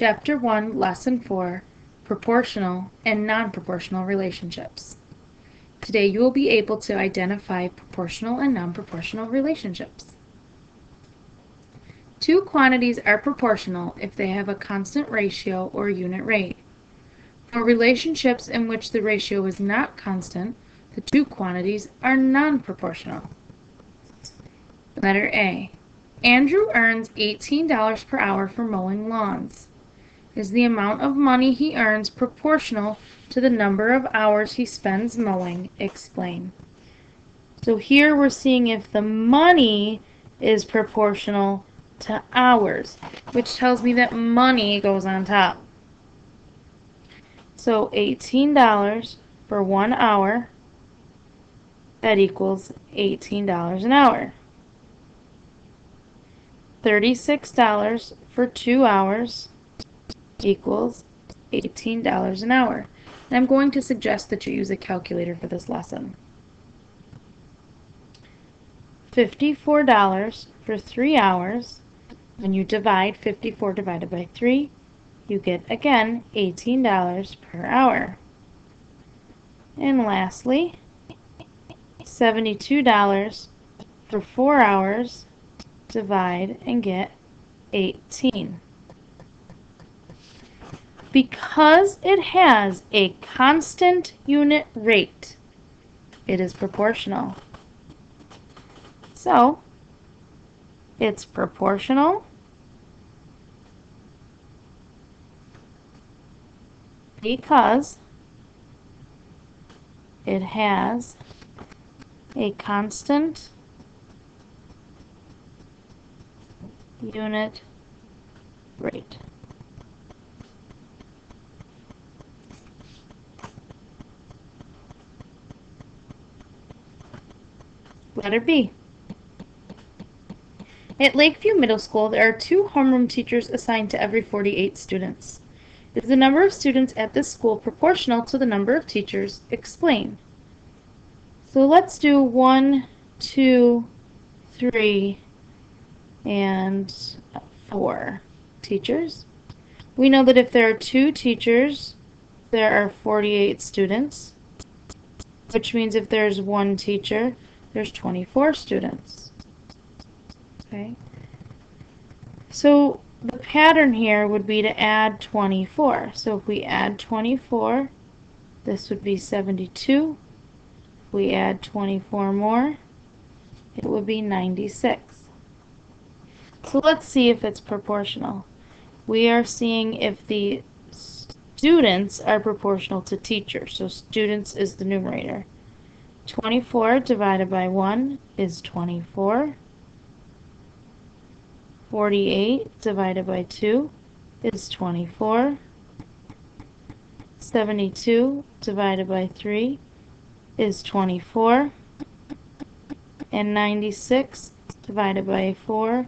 Chapter 1, Lesson 4 Proportional and Non-Proportional Relationships. Today you will be able to identify proportional and non-proportional relationships. Two quantities are proportional if they have a constant ratio or unit rate. For relationships in which the ratio is not constant, the two quantities are non-proportional. Letter A. Andrew earns $18 per hour for mowing lawns. Is the amount of money he earns proportional to the number of hours he spends mowing? Explain. So here we're seeing if the money is proportional to hours, which tells me that money goes on top. So $18 for one hour, that equals $18 an hour. $36 for two hours equals $18 an hour. And I'm going to suggest that you use a calculator for this lesson. $54 for three hours. When you divide 54 divided by 3, you get again $18 per hour. And lastly, $72 for four hours divide and get 18. Because it has a constant unit rate, it is proportional. So, it's proportional because it has a constant unit rate. Letter B. At Lakeview Middle School, there are two homeroom teachers assigned to every 48 students. Is the number of students at this school proportional to the number of teachers? Explain. So let's do one, two, three, and four teachers. We know that if there are two teachers, there are 48 students, which means if there's one teacher, there's 24 students. Okay. So the pattern here would be to add 24. So if we add 24, this would be 72. If we add 24 more, it would be 96. So let's see if it's proportional. We are seeing if the students are proportional to teachers. So students is the numerator. 24 divided by 1 is 24. 48 divided by 2 is 24. 72 divided by 3 is 24. And 96 divided by 4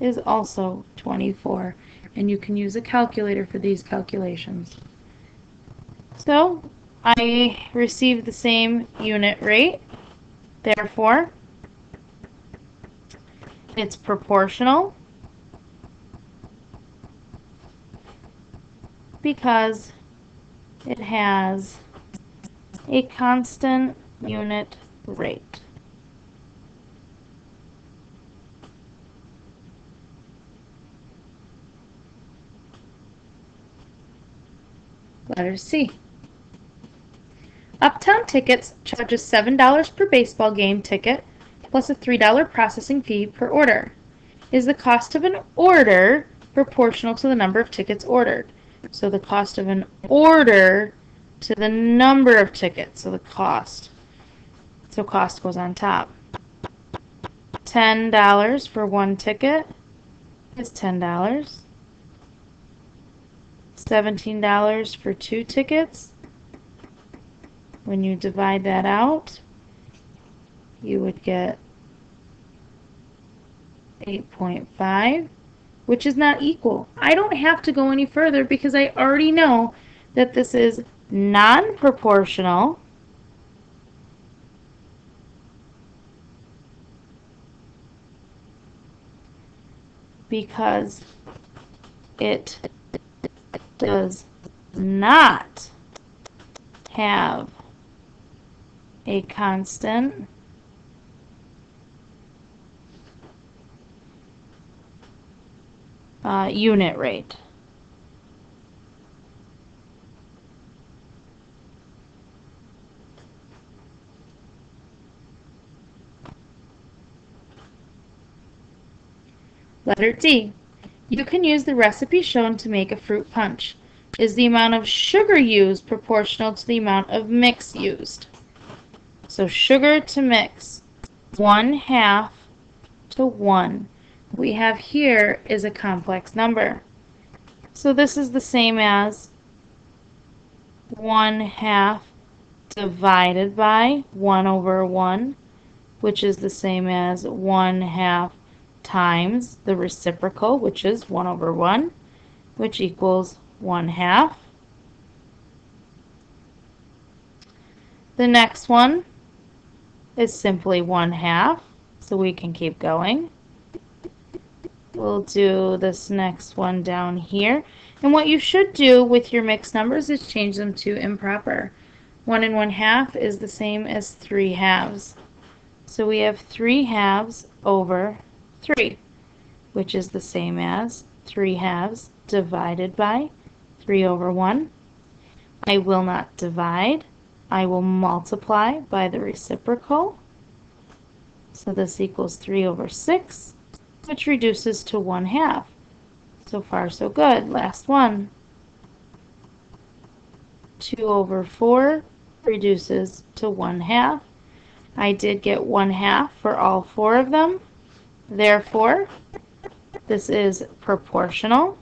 is also 24. And you can use a calculator for these calculations. So, I receive the same unit rate. Therefore, it's proportional because it has a constant unit rate. Letter C. Tickets charges $7 per baseball game ticket plus a $3 processing fee per order. Is the cost of an order proportional to the number of tickets ordered? So the cost of an order to the number of tickets, so the cost. So cost goes on top. $10 for one ticket is $10. $17 for two tickets. When you divide that out, you would get 8.5, which is not equal. I don't have to go any further because I already know that this is non-proportional because it does not have a constant uh, unit rate. Letter D. You can use the recipe shown to make a fruit punch. Is the amount of sugar used proportional to the amount of mix used? So sugar to mix, 1 half to 1. We have here is a complex number. So this is the same as 1 half divided by 1 over 1, which is the same as 1 half times the reciprocal, which is 1 over 1, which equals 1 half. The next one is simply 1 half, so we can keep going. We'll do this next one down here. And what you should do with your mixed numbers is change them to improper. 1 and 1 half is the same as 3 halves. So we have 3 halves over 3, which is the same as 3 halves divided by 3 over 1. I will not divide. I will multiply by the reciprocal. So this equals 3 over 6, which reduces to 1 half. So far, so good. Last one. 2 over 4 reduces to 1 half. I did get 1 half for all four of them. Therefore, this is proportional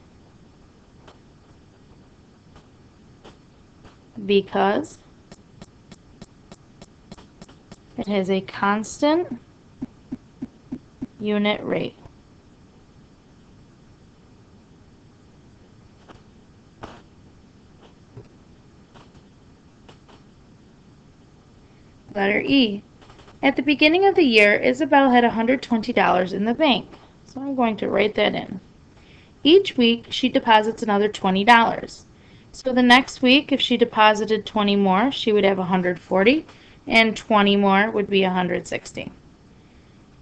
because it has a constant unit rate. Letter E. At the beginning of the year, Isabel had $120 in the bank, so I'm going to write that in. Each week, she deposits another $20. So the next week, if she deposited 20 more, she would have 140, and 20 more would be 160.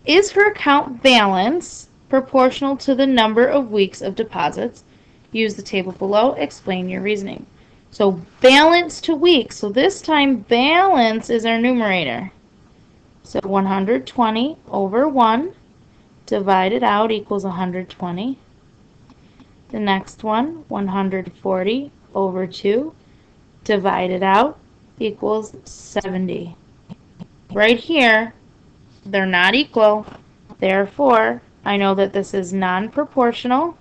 Is her account balance proportional to the number of weeks of deposits? Use the table below, explain your reasoning. So balance to weeks, so this time balance is our numerator. So 120 over 1 divided out equals 120. The next one, 140 over 2 divided out equals 70. Right here, they're not equal. Therefore, I know that this is non-proportional.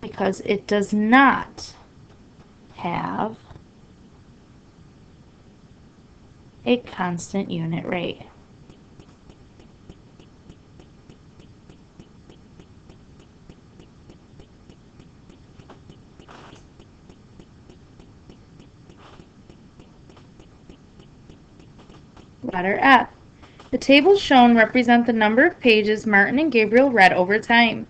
Because it does not have a constant unit rate. Letter F. The tables shown represent the number of pages Martin and Gabriel read over time.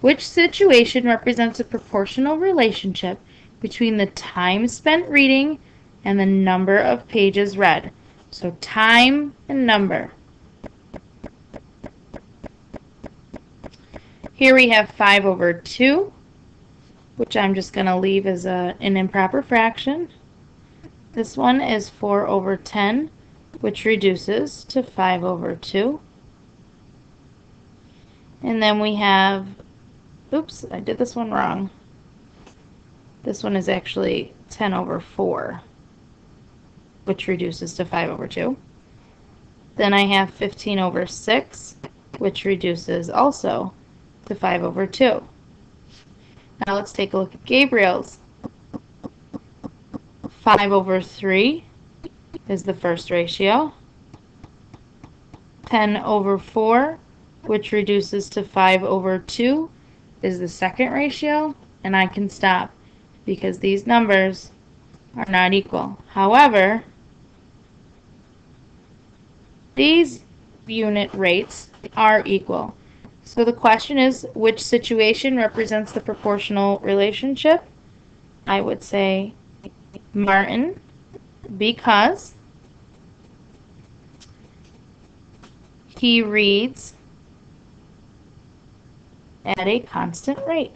Which situation represents a proportional relationship between the time spent reading and the number of pages read? So time and number. Here we have 5 over 2, which I'm just going to leave as a, an improper fraction. This one is 4 over 10, which reduces to 5 over 2. And then we have, oops, I did this one wrong. This one is actually 10 over 4 which reduces to 5 over 2. Then I have 15 over 6, which reduces also to 5 over 2. Now let's take a look at Gabriel's. 5 over 3 is the first ratio. 10 over 4, which reduces to 5 over 2, is the second ratio. And I can stop because these numbers are not equal. However, these unit rates are equal. So the question is, which situation represents the proportional relationship? I would say Martin because he reads at a constant rate.